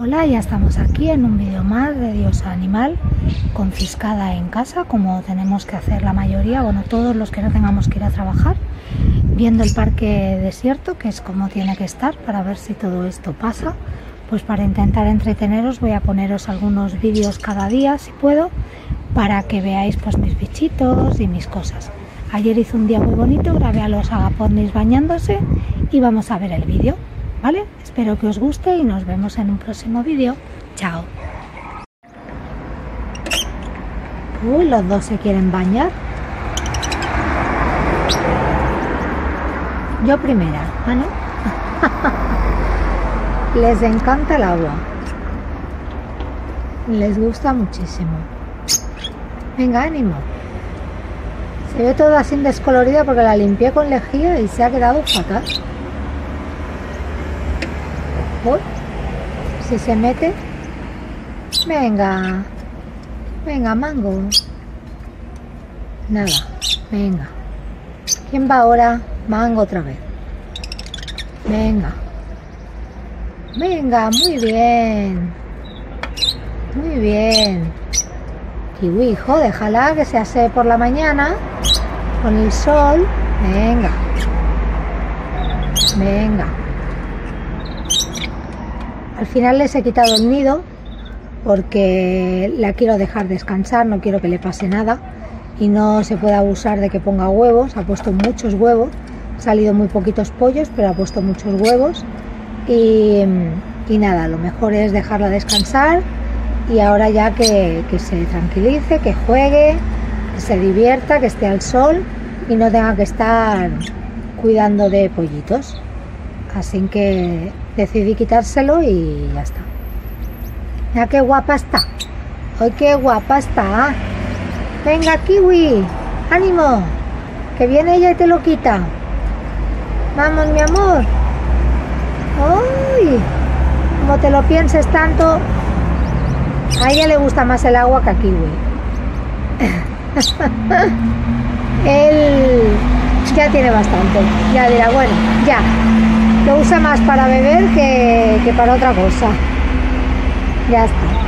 Hola, ya estamos aquí en un vídeo más de Diosa Animal confiscada en casa, como tenemos que hacer la mayoría, bueno, todos los que no tengamos que ir a trabajar, viendo el parque desierto, que es como tiene que estar, para ver si todo esto pasa. Pues para intentar entreteneros voy a poneros algunos vídeos cada día, si puedo, para que veáis pues mis bichitos y mis cosas. Ayer hice un día muy bonito, grabé a los agapornis bañándose y vamos a ver el vídeo. ¿Vale? Espero que os guste y nos vemos en un próximo vídeo. Chao. Uy, los dos se quieren bañar. Yo primera, ¿ah, no? Les encanta el agua. Les gusta muchísimo. Venga, ánimo. Se ve todo así descolorida porque la limpié con lejía y se ha quedado fatal. Si se mete. Venga. Venga, mango. Nada. Venga. ¿Quién va ahora? Mango otra vez. Venga. Venga, muy bien. Muy bien. Kiwi, hijo, déjala que se hace por la mañana con el sol. Venga. Venga. Al final les he quitado el nido porque la quiero dejar descansar, no quiero que le pase nada y no se puede abusar de que ponga huevos. Ha puesto muchos huevos, ha salido muy poquitos pollos, pero ha puesto muchos huevos y, nada, lo mejor es dejarla descansar y ahora ya que, que se tranquilice, que juegue, que se divierta, que esté al sol y no tenga que estar cuidando de pollitos. Así que decidí quitárselo y ya está. Mira qué guapa está. ¡Ay, qué guapa está! Venga, Kiwi, ánimo, que viene ella y te lo quita. Vamos, mi amor. ¡Ay! Como te lo pienses tanto, a ella le gusta más el agua que a Kiwi. Él ya tiene bastante. Ya dirá, bueno, ya, lo usa más para beber que, que para otra cosa. Ya está.